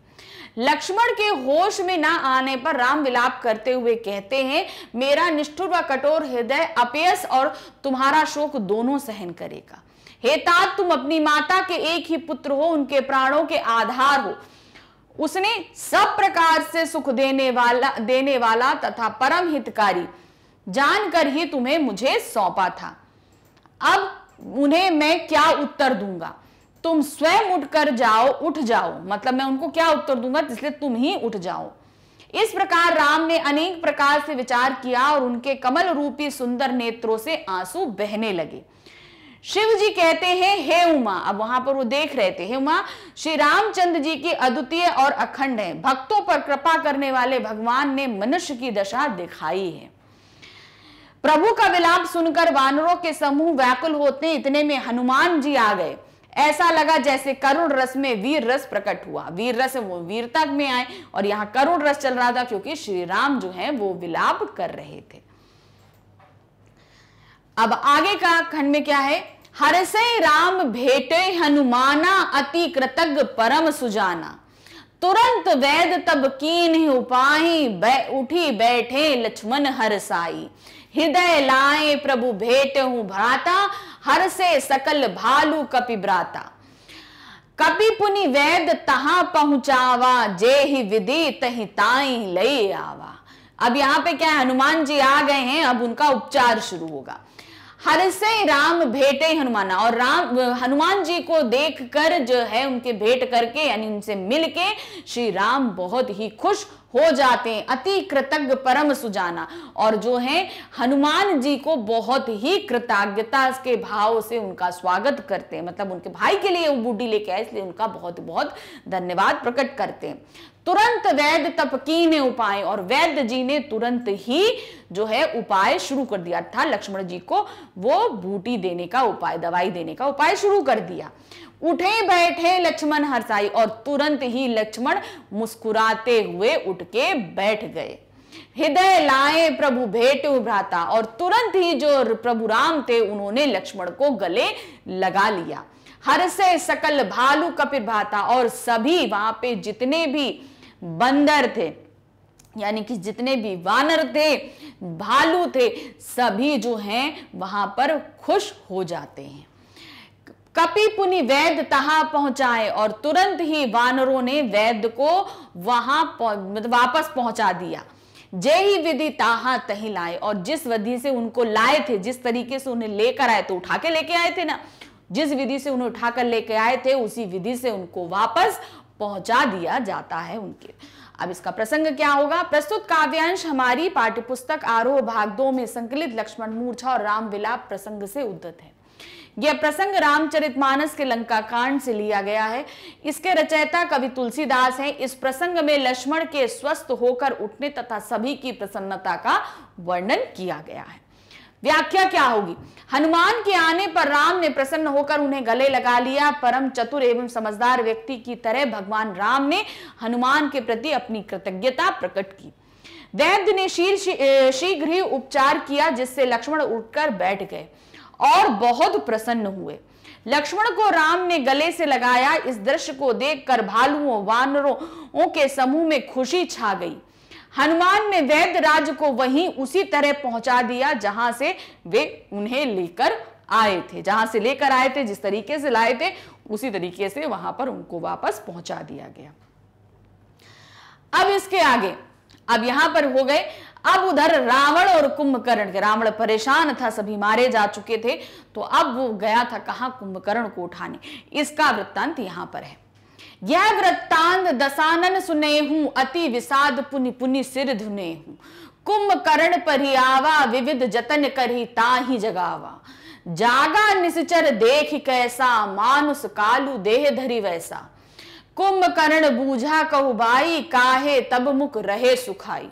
लक्ष्मण के होश में ना आने पर राम विलाप करते हुए कहते हैं, मेरा निष्ठुर व कठोर हृदय अपयस और तुम्हारा शोक दोनों सहन करेगा। हे तात, तुम अपनी माता के एक ही पुत्र हो, उनके प्राणों के आधार हो। उसने सब प्रकार से सुख देने वाला देने वाला तथा परम हितकारी, जानकर ही तुम्हें मुझे सौंपा था। अब उन्हें मैं क्या उत्तर दूँगा? तुम स्वयं उठकर जाओ, उठ जाओ। मतलब मैं उनको क्या उत्तर दूँगा? इसलिए तुम ही उठ जाओ। इस प्रकार राम ने अनेक प्रकार से विचार किया और उनके कमल रूपी सुंदर नेत्रों से आँसू बहने लगे। शिव जी कहते हैं, हे उमा, अब वहाँ पर वो देख रहे थे, हे उमा, श्री रामचंद्र जी की अद्वितीय और अखंड है। भक्तों पर कृपा करने वाले भगवान ने मनुष्य की दशा दिखाई है। प्रभु का विलाप सुनकर वानरों के समूह व्याकुल होते, इतने में हनुमान जी आ गए। ऐसा लगा जैसे करुण रस में वीर रस प्रकट हुआ। वीर रस वो वीरता में आए और यहाँ करुण रस चल रहा था क्योंकि श्री राम जो है वो विलाप कर रहे थे। अब आगे का खंड में क्या है? हरसे राम भेटे हनुमाना अति कृतज्ञ परम सुजाना। तुरंत वैद तब कीन उपाही बै, उठी बैठे लक्ष्मण हरसाई। हृदय लाए प्रभु भेट हूँ भ्राता हर से सकल भालू कपि ब्राता कपि पुनि वैद तहां पहुंचावा जे ही विधि तही ताई ले आवा अब यहाँ पे क्या है हनुमान जी आ गए हैं अब उनका उपचार शुरू होगा हर से राम भेटे हनुमाना। और राम, हनुमान जी को देखकर जो है उनके भेंट करके, यानी उनसे मिलके श्री राम बहुत ही खुश हो जाते हैं। अति कृतज्ञ परम सुजाना। और जो है, हनुमान जी को बहुत ही कृतज्ञता के भाव से उनका स्वागत करते हैं। मतलब उनके भाई के लिए वो बूढ़ी लेके आए, इसलिए उनका बहुत बहुत धन्यवाद प्रकट करते हैं। तुरंत वैद्य तपकी ने उपाय और वैद्य जी ने तुरंत ही जो है उपाय शुरू कर दिया। था लक्ष्मण जी को वो बूटी देने का उपाय, दवाई देने का उपाय शुरू कर दिया। उठे बैठे लक्ष्मण हरसाई और तुरंत ही लक्ष्मण मुस्कुराते हुए उठ के बैठ गए। हृदय लाए प्रभु, भेट भ्राता और तुरंत ही जो प्रभु राम थे, उन्होंने लक्ष्मण को गले लगा लिया। हर से सकल भालू कपिर भाता और सभी वहाँ पे जितने भी बंदर थे। यानी कि जितने भी वानर थे, भालू थे, सभी जो हैं, वहाँ पर खुश हो जाते हैं। कपि पुनि वैद्य तहा पहुँचाए और तुरंत ही वानरों ने वैद्य को वहाँ मतलब वापस पहुँचा दिया। जय ही विधि ताहा तही लाए और जिस विधि से उनको लाए थे, जिस तरीके से उन्हें लेकर आए तो उठा के लेके आए थे ना। जिस विधि से उन्हें उठाकर लेके आए थे, उसी विधि से उनको वापस पहुँचा दिया जाता है उनके। अब इसका प्रसंग क्या होगा? प्रस्तुत काव्यांश हमारी पाठ्यपुस्तक आरोह भाग दो में संकलित लक्ष्मण मूर्छा और राम विलाप प्रसंग से उद्धत है। यह प्रसंग रामचरितमानस के लंका कांड से लिया गया है। इसके रचयिता कवि तुलसीदास हैं। इस प्रसंग में लक्ष्मण के स्वस्थ होकर उठने तथा सभी की प्रसन्नता का वर्णन किया गया है। व्याख्या क्या होगी? हनुमान के आने पर राम ने प्रसन्न होकर उन्हें गले लगा लिया। परम चतुर एवं समझदार व्यक्ति की तरह भगवान राम ने हनुमान के प्रति अपनी कृतज्ञता प्रकट की। वैद्य ने शीघ्र ही उपचार किया, जिससे लक्ष्मण उठकर बैठ गए और बहुत प्रसन्न हुए। लक्ष्मण को राम ने गले से लगाया। इस दृश्य को देखकर भालुओं, वानरों के समूह में खुशी छा गई। हनुमान ने वैद्य राज को वहीं उसी तरह पहुँचा दिया जहाँ से वे उन्हें लेकर आए थे। जहाँ से लेकर आए थे, जिस तरीके से लाए थे, उसी तरीके से वहाँ पर उनको वापस पहुँचा दिया गया। अब इसके आगे, अब यहाँ पर हो गए, अब उधर रावण और कुंभकर्ण के, रावण परेशान था, सभी मारे जा चुके थे तो अब वो गया था कहा कुंभकर्ण को उठाने? इसका वृत्तांत यहाँ पर है। यह वृत्तांत दसानन सुने हूँ, अति विषाद पुनि पुनि सिर धुने हूँ। कुंभकर्ण आवा, विविध जतन कर ही ता ही जगावा। जागा निश्चर देख कैसा, मानुष कालू देह धरी वैसा। कुंभकर्ण बूझा कहु बाई, काहे तब मुख रहे सुखाई।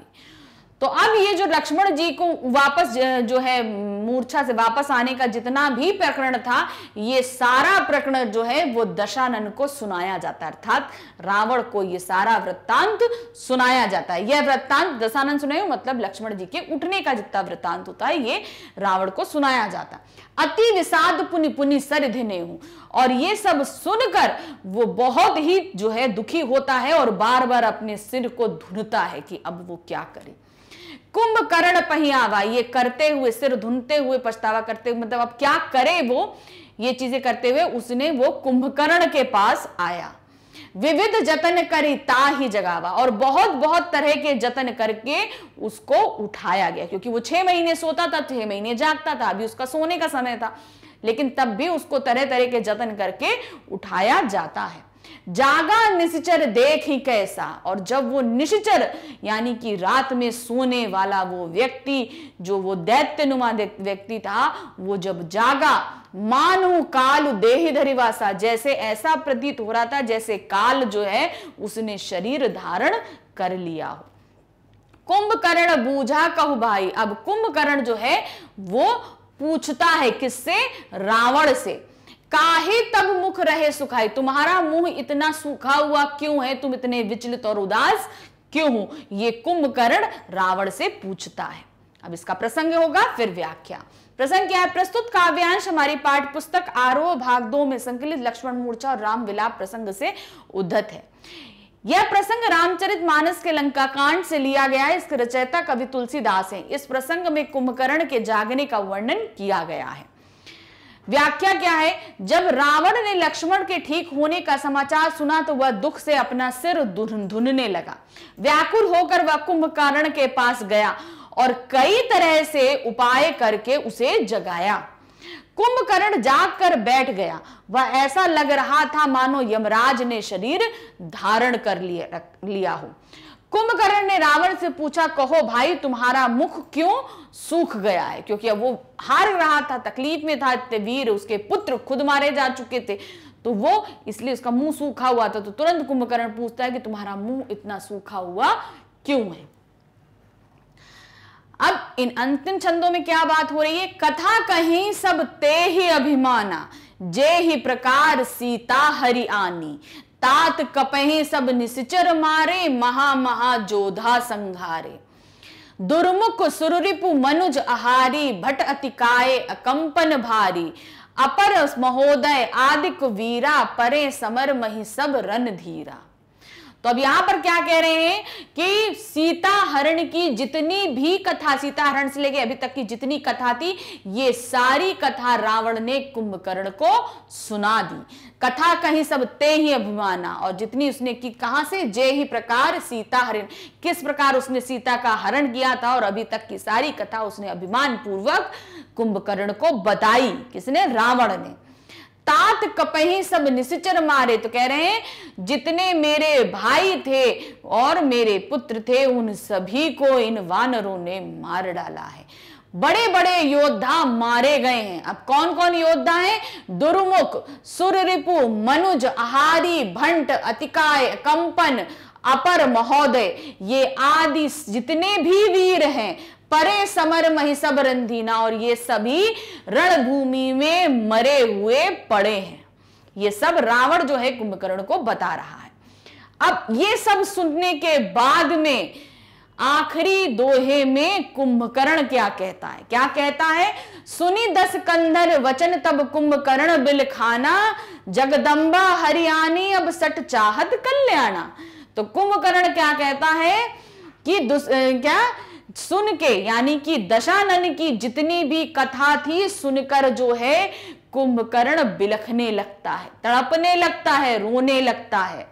तो अब ये जो लक्ष्मण जी को वापस जो है, मूर्छा से वापस आने का जितना भी प्रकरण था, ये सारा प्रकरण जो है, वो दशानन को सुनाया जाता है। अर्थात रावण को ये सारा वृत्तांत सुनाया जाता है। यह वृत्तांत, दशानन सुनाए मतलब लक्ष्मण जी के उठने का जितना वृत्तांत होता है, ये रावण को सुनाया जाता अति विषाद पुनि पुनि सर धिने हूँ। और ये सब सुनकर वो बहुत ही, जो है, दुखी होता है और बार बार अपने सिर को धुनता है कि अब वो क्या करे। कुंभकर्ण पहियावा ये करते हुए, सिर धुनते हुए पछतावा करते हुए मतलब अब क्या करे वो? ये चीज़ें करते हुए उसने वो कुंभकर्ण के पास आया। विविध जतन करी, ता ही जगावा। और बहुत बहुत तरह के जतन करके उसको उठाया गया, क्योंकि वो छह महीने सोता था, छह महीने जागता था, अभी उसका सोने का समय था। लेकिन तब भी उसको तरह तरह के जतन करके उठाया जाता है। जागा निश्चर देख ही कैसा। और जब वो निश्चर, यानी कि रात में सोने वाला वो व्यक्ति, जो वो दैत्य नुमा व्यक्ति था, वो जब जागा, मानो काल देह धरिवासा। जैसे ऐसा प्रतीत हो रहा था जैसे काल जो है, उसने शरीर धारण कर लिया हो। कुंभकर्ण बूझा कहु भाई, अब कुंभकर्ण जो है, वो पूछता है किससे? रावण से। काहे तब मुख रहे सुखाई? तुम्हारा मुँह इतना सूखा हुआ क्यों है? तुम इतने विचलित और उदास क्यों हो? ये कुंभकर्ण रावण से पूछता है। अब इसका प्रसंग होगा, फिर व्याख्या। प्रसंग क्या है? प्रस्तुत काव्यांश हमारी पाठ पुस्तक आरोह भाग दो में संकलित लक्ष्मण मूर्छा और राम विलाप प्रसंग से उद्धत है। यह प्रसंग रामचरित मानस के लंका कांड से लिया गया है। इसके रचयिता कवि तुलसीदास हैं। इस प्रसंग में कुंभकर्ण के जागने का वर्णन किया गया है। व्याख्या क्या है? जब रावण ने लक्ष्मण के ठीक होने का समाचार सुना तो वह दुख से अपना सिर धुनने लगा। व्याकुल होकर वह कुंभकर्ण के पास गया और कई तरह से उपाय करके उसे जगाया। कुंभकर्ण जाग कर बैठ गया। वह ऐसा लग रहा था, मानो यमराज ने शरीर धारण कर लिया लिया हो। कुंभकर्ण ने रावण से पूछा, कहो भाई, तुम्हारा मुख क्यों सूख गया है? क्योंकि अब वो हार रहा था, तकलीफ़ में था, इतने वीर उसके पुत्र खुद मारे जा चुके थे। तो वो इसलिए उसका मुँह सूखा हुआ था। तो तुरंत कुंभकर्ण पूछता है कि तुम्हारा मुँह इतना सूखा हुआ क्यों है? अब इन अंतिम छंदों में क्या बात हो रही है? कथा कहीं सब ते ही अभिमाना। जे ही प्रकार सीता हरि आनी। तात कपहे सब निश्चर मारे, महा महा जोधा संघारे। दुर्मुख सुररिपु मनुज आहारी, भट अतिकाय अकंपन भारी। अपर महोदय आदिक वीरा, परे समर मही सब रन धीरा। तो अब यहाँ पर क्या कह रहे हैं कि सीता हरण की जितनी भी कथा सीता हरण से लेके अभी तक की जितनी कथा थी, ये सारी कथा रावण ने कुंभकर्ण को सुना दी। कथा कहीं सब ते ही अभिमाना। और जितनी उसने की कहा से? जय ही प्रकार सीता हरण। किस प्रकार उसने सीता का हरण किया था और अभी तक की सारी कथा उसने अभिमान पूर्वक कुंभकर्ण को बताई किसने? रावण ने। तात कपही सब निश्चर मारे। तो कह रहे हैं, जितने मेरे भाई थे और मेरे पुत्र थे, उन सभी को इन वानरों ने मार डाला है। बड़े बड़े योद्धा मारे गए हैं। अब कौन कौन योद्धा हैं? दुर्मुख, सुररिपु, मनुज, आहारी, भंट, अतिकाय, कंपन, अपर महोदय। ये आदि जितने भी वीर हैं परे समर महिसब रंधीना, और ये सभी रणभूमि में मरे हुए पड़े हैं। ये सब रावण जो है कुंभकर्ण को बता रहा है। अब ये सब सुनने के बाद में आखिरी दोहे में कुंभकर्ण क्या कहता है? क्या कहता है? सुनी दस कंधर वचन तब कुंभकर्ण बिल खाना जगदम्बा हरियाणी अब सट चाहत कल्याणा। तो कुंभकर्ण क्या कहता है कि क्या? सुन के यानी कि दशानन की जितनी भी कथा थी सुनकर जो है, कुंभकर्ण बिलखने लगता है, तड़पने लगता है, रोने लगता है।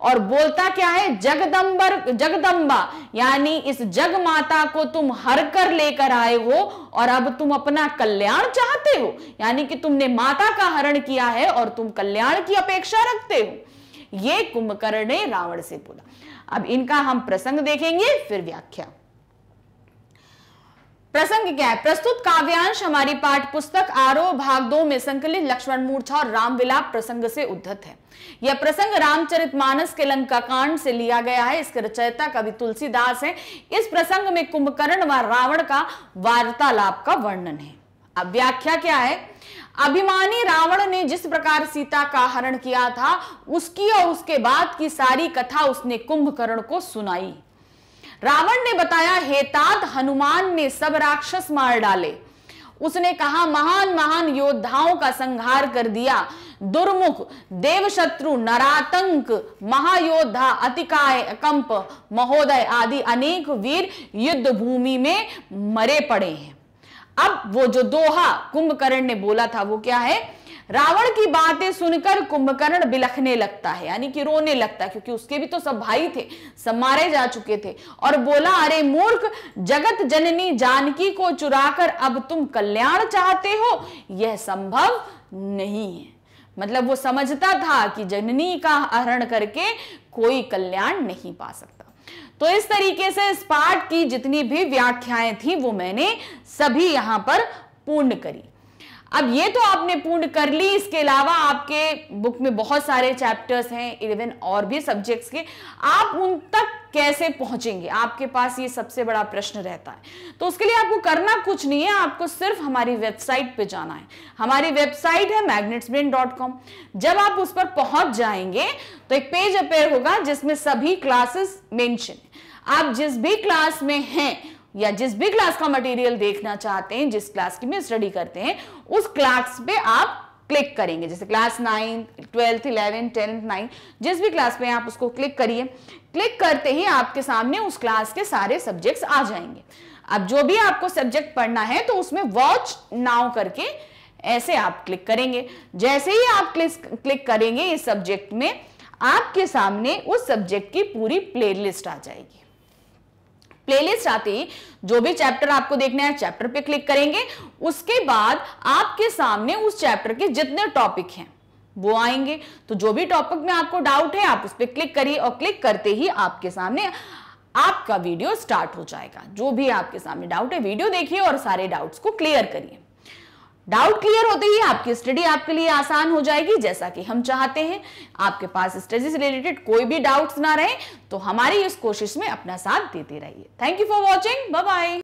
और बोलता क्या है? जगदम्बर जगदम्बा यानी इस जग माता को तुम हर कर लेकर आए हो, और अब तुम अपना कल्याण चाहते हो। यानी कि तुमने माता का हरण किया है, और तुम कल्याण की अपेक्षा रखते हो। ये कुंभकर्ण ने रावण से बोला। अब इनका हम प्रसंग देखेंगे, फिर व्याख्या। प्रसंग क्या है? प्रस्तुत काव्यांश हमारी पाठ पुस्तक आरोह भाग दो में संकलित लक्ष्मण मूर्छा और राम विलाप प्रसंग से उद्धत है। यह प्रसंग रामचरित मानस के लंका कांड से लिया गया है। इसके रचयिता कवि तुलसीदास है। इस प्रसंग में कुंभकर्ण व रावण का वार्तालाप का वर्णन है। अब व्याख्या क्या है? अभिमानी रावण ने जिस प्रकार सीता का हरण किया था, उसकी और उसके बाद की सारी कथा उसने कुंभकर्ण को सुनाई। रावण ने बताया हेतात हनुमान ने सब राक्षस मार डाले। उसने कहा, महान महान योद्धाओं का संहार कर दिया। दुर्मुख, देवशत्रु, नरातंक, महायोद्धा, अतिकाय कंप महोदय आदि अनेक वीर युद्ध भूमि में मरे पड़े हैं। अब वो जो दोहा कुंभकर्ण ने बोला था, वो क्या है? रावण की बातें सुनकर कुंभकर्ण बिलखने लगता है, यानी कि रोने लगता है, क्योंकि उसके भी तो सब भाई थे, सब मारे जा चुके थे। और बोला, अरे मूर्ख, जगत जननी जानकी को चुराकर अब तुम कल्याण चाहते हो? यह संभव नहीं है। मतलब वो समझता था कि जननी का हरण करके कोई कल्याण नहीं पा सकता। तो इस तरीके से इस पाठ की जितनी भी व्याख्याएँ थी, वो मैंने सभी यहाँ पर पूर्ण करी। अब ये तो आपने पूर्ण कर ली। इसके अलावा आपके बुक में बहुत सारे चैप्टर्स हैं, इलेवन और भी सब्जेक्ट्स के। आप उन तक कैसे पहुँचेंगे? आपके पास ये सबसे बड़ा प्रश्न रहता है। तो उसके लिए आपको करना कुछ नहीं है, आपको सिर्फ़ हमारी वेबसाइट पे जाना है। हमारी वेबसाइट है मैग्नेट्सब्रेन डॉट कॉम जब आप उस पर पहुँच जाएँगे तो एक पेज अपेयर होगा जिसमें सभी क्लासेस मेंशन आप जिस भी क्लास में हैं या जिस भी क्लास का मटेरियल देखना चाहते हैं, जिस क्लास की में स्टडी करते हैं, उस क्लास पे आप क्लिक करेंगे। जैसे class nine twelfth eleven tenth ninth जिस भी क्लास पे आप उसको क्लिक करिए क्लिक करते ही आपके सामने उस क्लास के सारे सब्जेक्ट्स आ जाएँगे। अब जो भी आपको सब्जेक्ट पढ़ना है तो उसमें वॉच नाउ करके ऐसे आप क्लिक करेंगे। जैसे ही आप क्लिक क्लिक करेंगे इस सब्जेक्ट में, आपके सामने उस सब्जेक्ट की पूरी प्लेलिस्ट आ जाएगी। प्लेलिस्ट आती है जो भी चैप्टर आपको देखना है चैप्टर पे क्लिक करेंगे। उसके बाद आपके सामने उस चैप्टर के जितने टॉपिक हैं, वो आएँगे। तो जो भी टॉपिक में आपको डाउट है, आप उस पर क्लिक करिए और क्लिक करते ही आपके सामने आपका वीडियो स्टार्ट हो जाएगा। जो भी आपके सामने डाउट है वीडियो देखिए और सारे डाउट्स को क्लियर करिए। डाउट क्लियर होते ही आपकी स्टडी आपके लिए आसान हो जाएगी, जैसा कि हम चाहते हैं। आपके पास स्टडी से रिलेटेड कोई भी डाउट्स ना रहे तो हमारी इस कोशिश में अपना साथ देते रहिए। Thank you for watching bye